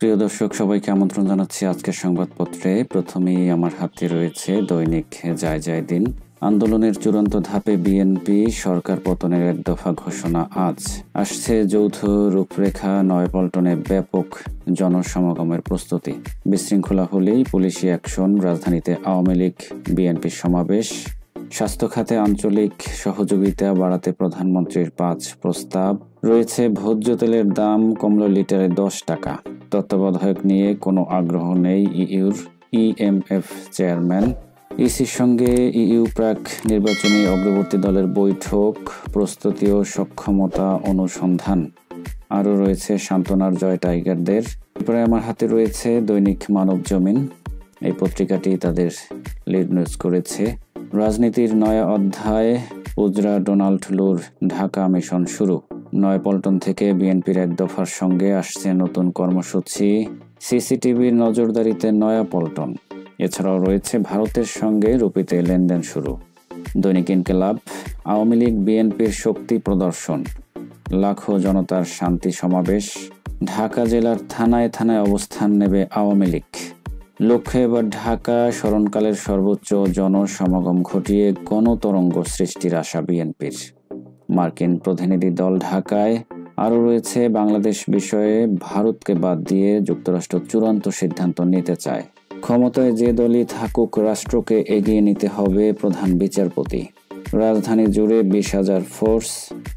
প্রিয় দর্শক, সবাইকে আমন্ত্রণ জানাচ্ছি আজকের সংবাদপত্রে। প্রথমেই আমার হাতে রয়েছে দৈনিক যায় যায় দিন। আন্দোলনের চূড়ান্ত ধাপে বিএনপি সরকার পতনের এক দফা ঘোষণা আজ। আসছে যৌথ রূপরেখা নয়পল্টনে ব্যাপক জনসমাগমের প্রস্তুতি। বিশৃঙ্খলা হলেই পুলিশি অ্যাকশন, রাজধানীতে আওয়ামী লীগ, বিএনপির সমাবেশ। স্বাস্থ্য খাতে আঞ্চলিক সহযোগিতা বাড়াতে প্রধানমন্ত্রীর পাঁচ প্রস্তাব। রয়েছে ভোজ্য তেলের দাম কমল লিটারে দশ টাকা। তত্ত্বাবধায়ক নিয়ে কোনো আগ্রহ নেই ইউর ইএমএফ চেয়ারম্যান। ইসির সঙ্গে ইইউ প্রাক নির্বাচনী অগ্রবর্তী দলের বৈঠক, প্রস্তুতি ও সক্ষমতা অনুসন্ধান। আরও রয়েছে সান্ত্বনার জয় টাইগারদের। এরপরে আমার হাতে রয়েছে দৈনিক মানব জমিন এই পত্রিকাটি তাদের লিড নিউজ করেছে। রাজনীতির নয়া অধ্যায়, উজরা ডোনাল্ড লুর, ঢাকা মিশন শুরু। নয়পল্টন থেকে বিএনপির এক দফার সঙ্গে আসছে নতুন কর্মসূচি। সিসিটিভির নজরদারিতে নয়া পল্টন। এছাড়াও রয়েছে ভারতের সঙ্গে রুপিতে লেনদেন শুরু। দৈনিক ইনকেলাব, আওয়ামী লীগ বিএনপির শক্তি প্রদর্শন। লাখো জনতার শান্তি সমাবেশ। ঢাকা জেলার থানায় থানায় অবস্থান নেবে আওয়ামী লীগ। লক্ষ্যে এবার ঢাকা স্মরণকালের সর্বোচ্চ জনসমাগম ঘটিয়ে গণতরঙ্গ সৃষ্টির আশা বিএনপির। মার্কিন প্রতিনিধি দল ঢাকায় আরও রয়েছে বাংলাদেশ বিষয়ে ভারতকে বাদ দিয়ে যুক্তরাষ্ট্র চূড়ান্ত সিদ্ধান্ত নিতে চায়। ক্ষমতায় যে দলই থাকুক, রাষ্ট্রকে এগিয়ে নিতে হবে প্রধান বিচারপতি। রাজধানী জুড়ে বিশ হাজার ফোর্স,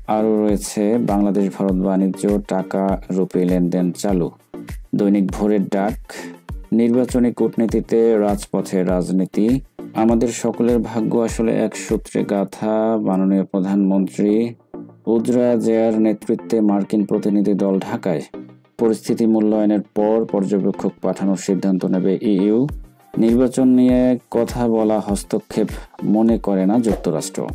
আরও রয়েছে বাংলাদেশ ভারত বাণিজ্য টাকা রুপি লেনদেন চালু। দৈনিক ভোরের ডাক নির্বাচনী কূটনীতিতে রাজপথে রাজনীতি। আমাদের সকলের ভাগ্য আসলে এক সূত্রে গাথা। মাননীয় প্রধানমন্ত্রী উদ্রা জেয়ার নেতৃত্বে মার্কিন প্রতিনিধি দল ঢাকায় পরিস্থিতি মূল্যায়নের পর পর্যবেক্ষক পাঠানোর সিদ্ধান্ত নেবে ইইউ। নির্বাচন নিয়ে কথা বলা হস্তক্ষেপ মনে করে না যুক্তরাষ্ট্র।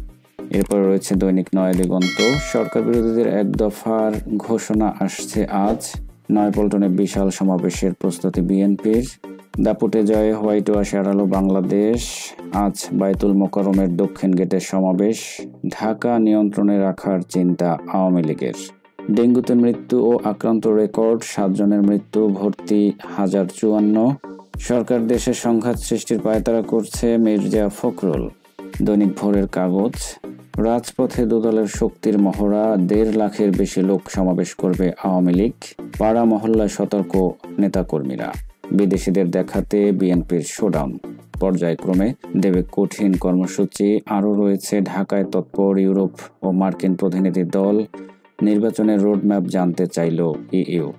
এরপর রয়েছে দৈনিক নয় দিগন্ত সরকার বিরোধীদের এক দফার ঘোষণা আসছে আজ। নয়পল্টনে বিশাল সমাবেশের প্রস্তুতি বিএনপির। দাপুটে জয়ে হোয়াইট ওয়াশ এড়ালো বাংলাদেশ। আজ বাইতুল মোকরমের দক্ষিণ গেটের সমাবেশ। ঢাকা নিয়ন্ত্রণে রাখার চিন্তা আওয়ামী লীগের। ডেঙ্গুতে মৃত্যু ও আক্রান্ত রেকর্ড সাতজনের মৃত্যু, ভর্তি হাজার চুয়ান্ন। সরকার দেশের সংঘাত সৃষ্টির পায়তারা করছে মির্জা ফখরুল। দৈনিক ভোরের কাগজ। রাজপথে দুদলের শক্তির মহড়া, দেড় লাখের বেশি লোক সমাবেশ করবে আওয়ামী লীগ, পাড়া মহল্লায় সতর্ক নেতাকর্মীরা। বিদেশিদের দেখাতে বিএনপির শোডাউন। পর্যায়ক্রমে দেবে কঠিন কর্মসূচি। আরও রয়েছে ঢাকায় তৎপর ইউরোপ ও মার্কিন প্রতিনিধি দল। নির্বাচনের রোডম্যাপ জানতে চাইল ইইউ।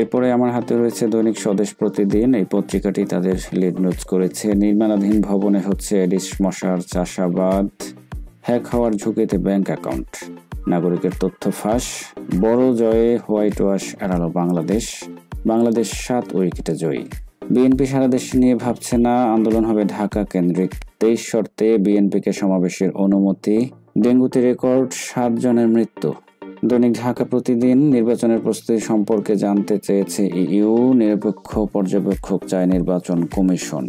এরপরে আমার হাতে রয়েছে দৈনিক স্বদেশ প্রতিদিন। এই পত্রিকাটি তাদের লিড নোট করেছে। নির্মাণাধীন ভবনে হচ্ছে এডিস মশার চাষাবাদ। হ্যাক হওয়ার ঝুঁকিতে ব্যাংক অ্যাকাউন্ট। নাগরিকের তথ্য ফাঁস, বড় জয়ে হোয়াইট ওয়াশ এড়ালো বাংলাদেশ। বাংলাদেশ সাত উইকেটে জয়ী। বিএনপি সারা দেশ নিয়ে ভাবছে না, আন্দোলন হবে ঢাকা কেন্দ্রিক। তেইশ শর্তে বিএনপিকে সমাবেশের অনুমতি, ডেঙ্গুতে রেকর্ড সাত জনের মৃত্যু। দৈনিক ঢাকা প্রতিদিন নির্বাচনের প্রস্তুতি সম্পর্কে জানতে চেয়েছে ইউ নিরপেক্ষ পর্যবেক্ষক চায় নির্বাচন কমিশন।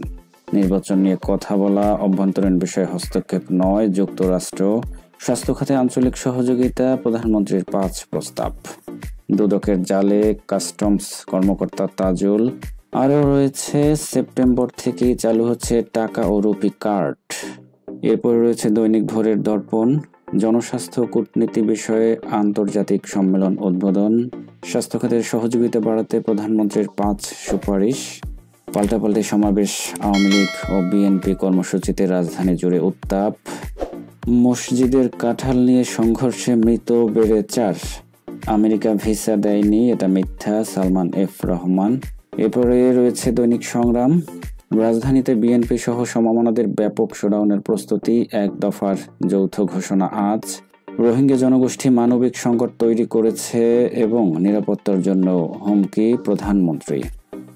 নির্বাচন নিয়ে কথা বলা অভ্যন্তরীণ বিষয়ে হস্তক্ষেপ নয়, যুক্তরাষ্ট্র স্বাস্থ্য খাতে আঞ্চলিক সহযোগিতা, প্রধানমন্ত্রীর পাঁচ প্রস্তাব। দুদকের জালে কাস্টমস কর্মকর্তা তাজুল, আরও রয়েছে সেপ্টেম্বর থেকেই চালু হচ্ছে টাকা ও রুপি কার্ড। এরপর রয়েছে দৈনিক ভোরের দর্পণ, জনস্বাস্থ্য কূটনীতি বিষয়ে আন্তর্জাতিক সম্মেলন উদ্বোধন স্বাস্থ্য খাতের সহযোগিতা বাড়াতে প্রধানমন্ত্রীর পাঁচ সুপারিশ। পাল্টাপাল্টি সমাবেশ আওয়ামী লীগ ও বিএনপি কর্মসূচিতে রাজধানী জুড়ে উত্তাপ। মসজিদের কাঠাল নিয়ে সংঘর্ষে মৃত বেড়ে চার। আমেরিকা ভিসা দেয়নি, এটা মিথ্যা, সালমান এফ রহমান। এরপরে রয়েছে দৈনিক সংগ্রাম। রাজধানীতে বিএনপি সহ সমমনাদের ব্যাপক শোডাউনের প্রস্তুতি, এক দফার যৌথ ঘোষণা আজ। রোহিঙ্গা জনগোষ্ঠী মানবিক সংকট তৈরি করেছে এবং নিরাপত্তার জন্য হুমকি, প্রধানমন্ত্রী।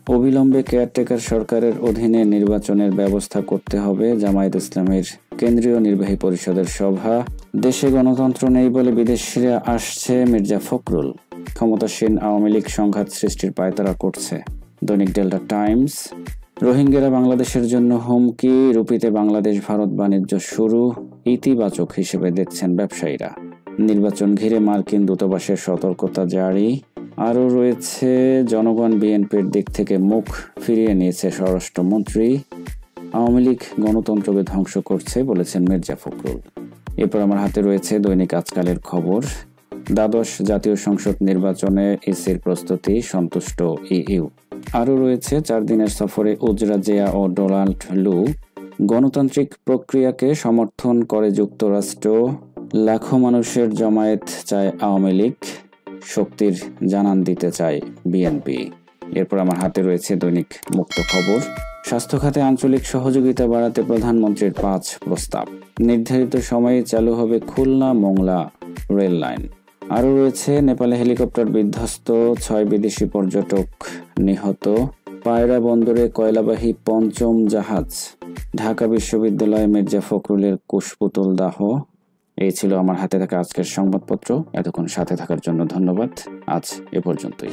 অবিলম্বে কেয়ারটেকার সরকারের অধীনে নির্বাচনের ব্যবস্থা করতে হবে, জামায়াত ইসলামের কেন্দ্রীয় নির্বাহী পরিষদের সভা। দেশে গণতন্ত্র নেই বলে বিদেশিরা আসছে মির্জা ফখরুল। ক্ষমতাসীন আওয়ামী লীগ সংঘাত সৃষ্টির পায়তারা করছে। দৈনিক ডেল্টা টাইমস, রোহিঙ্গারা বাংলাদেশের জন্য হুমকি, রুপিতে বাংলাদেশ ভারত বাণিজ্য শুরু, ইতিবাচক হিসেবে দেখছেন ব্যবসায়ীরা। নির্বাচন ঘিরে মার্কিন দূতাবাসের সতর্কতা জারি। আরও রয়েছে জনগণ বিএনপির দিক থেকে মুখ ফিরিয়ে নিয়েছে স্বরাষ্ট্রমন্ত্রী। আওয়ামী লীগ গণতন্ত্রকে ধ্বংস করছে বলেছেন মির্জা ফখরুল। এরপর আমার হাতে রয়েছে দৈনিক আজকালের খবর। দ্বাদশ জাতীয় সংসদ নির্বাচনে ইসির প্রস্তুতি সন্তুষ্ট ইইউ। আরও রয়েছে চার দিনের সফরে উজরা জিয়া ও ডোনাল্ড লু। গণতান্ত্রিক প্রক্রিয়াকে সমর্থন করে যুক্তরাষ্ট্র। লাখো মানুষের জমায়েত চায় আওয়ামী লীগ। শক্তির জানান দিতে চায় বিএনপি। এরপর আমার হাতে রয়েছে দৈনিক মুক্ত খবর। স্বাস্থ্য খাতে আঞ্চলিক সহযোগিতা বাড়াতে প্রধানমন্ত্রীর পাঁচ প্রস্তাব। নির্ধারিত সময়ে চালু হবে খুলনা মোংলা রেল লাইন। আরও রয়েছে, নেপালে হেলিকপ্টার বিধ্বস্ত ছয় বিদেশি পর্যটক নিহত। পায়রা বন্দরে কয়লাবাহী পঞ্চম জাহাজ। ঢাকা বিশ্ববিদ্যালয়ে মির্জা ফখরুলের কুশপুতুল দাহ। এই ছিল আমার হাতে থাকা আজকের সংবাদপত্র। এতক্ষণ সাথে থাকার জন্য ধন্যবাদ। আজ এ পর্যন্তই।